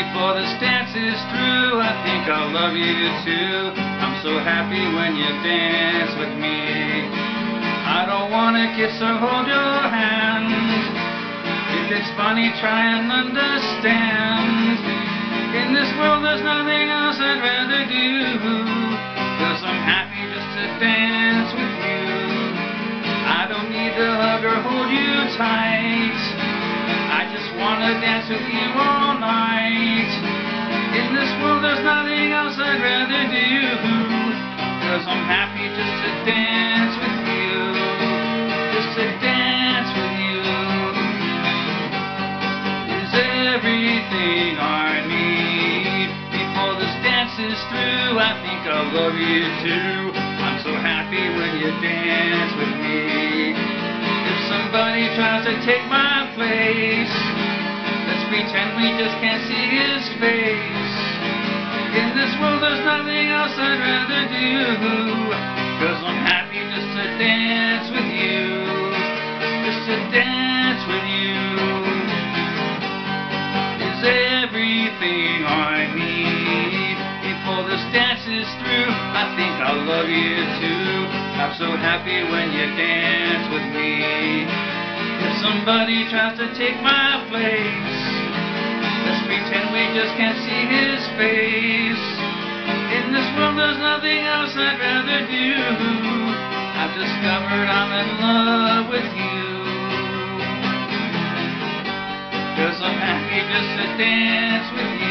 Before this dance is through, I think I'll love you too. I'm so happy when you dance with me. I don't wanna kiss or hold your hand. If it's funny, try and understand. In this world, there's nothing else I'd rather do. Cause I'm happy just to dance with you. I don't need to hug or hold you tight. I just wanna dance with you all night. In this world, there's nothing else I'd rather do. Cause I'm happy just to dance with you. Just to dance with you. Is everything I need. Before this dance is through, I think I'll love you too. I'm so happy when you dance with me. If somebody tries to take my place, let's pretend we just can't see his Cause I'm happy just to dance with you. Just to dance with you. Is everything I need. Before this dance is through, I think I'll love you too. I'm so happy when you dance with me. If somebody tries to take my place, let's pretend we just can't see his face. In this world, there's nothing else I'd rather do. I've discovered I'm in love with you. Cause I'm happy just to dance with